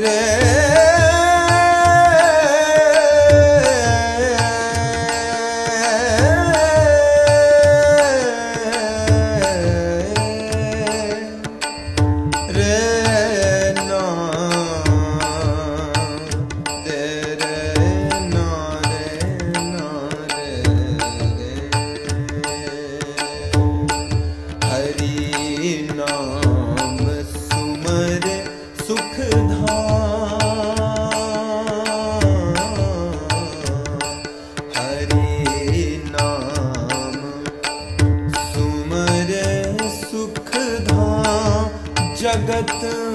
रे जगत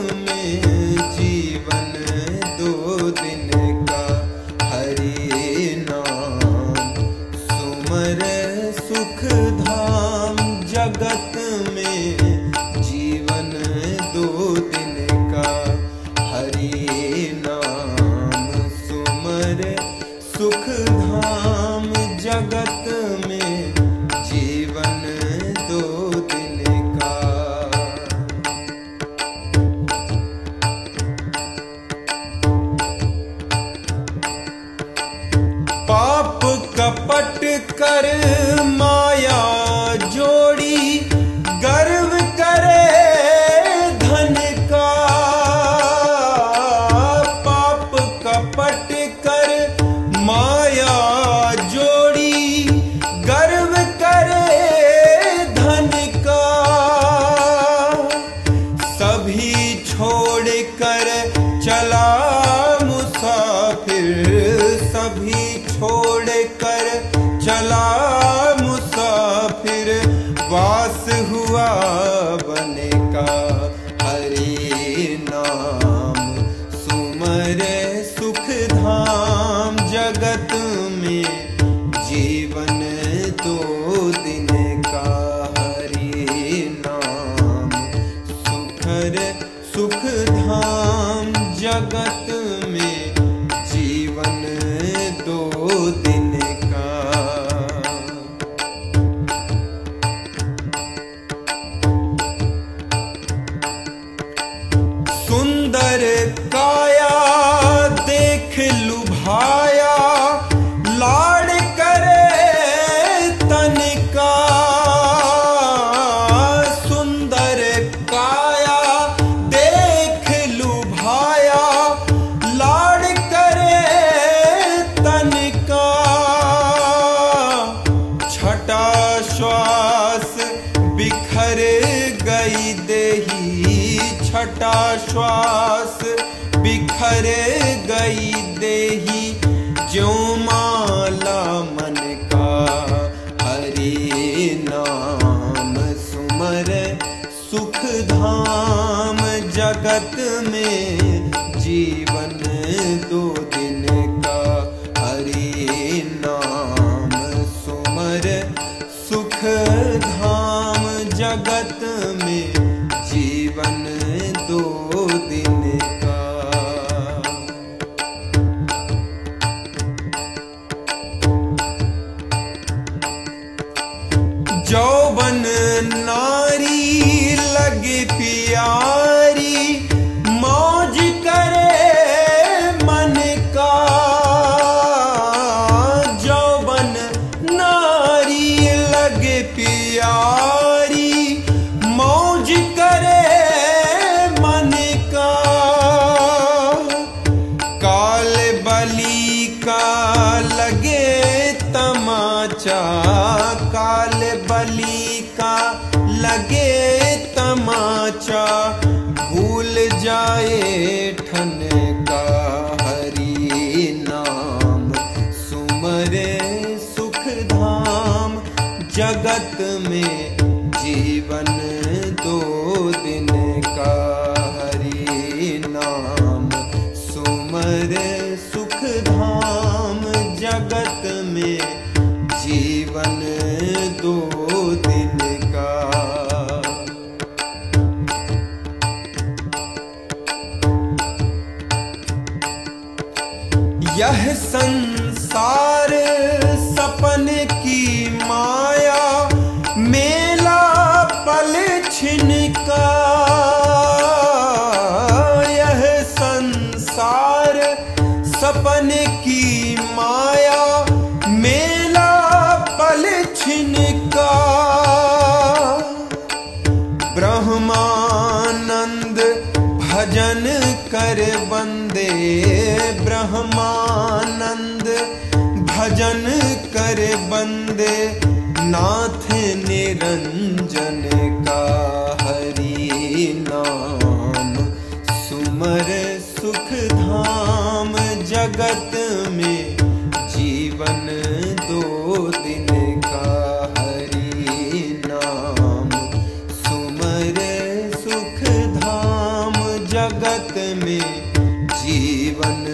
கப்பட்டு கரு चला मुसाफिर, वास हुआ बने का हरे नाम। सुमर सुख धाम जगत में जीवन दो दिन का हरे नाम। सुखर सुख धाम जगत में श्वास बिखर गई देही। छठा श्वास बिखर गई देही। जो प्यारी मौज करे मन का। जौवन नारी लगे प्यारी मौज करे मन का। काल बली का लगे तमाचा। काल बली का लगे तमाचा भूल जाए ठन का हरि नाम। सुमरे सुख धाम जगत में जीवन दो दिन का हरि नाम। सुमर सुख धाम जगत में यह संसार सपन की माया, मेला पल छिन का यह संसार सपन की माया, मेला पल छिन का ब्रह्मानंद भजन कर बंदे भजन कर बंदे, नाथ निरंजन का हरि नाम। सुमर सुख धाम जगत में जीवन दो दिन का हरि नाम। सुमर सुख धाम जगत में जीवन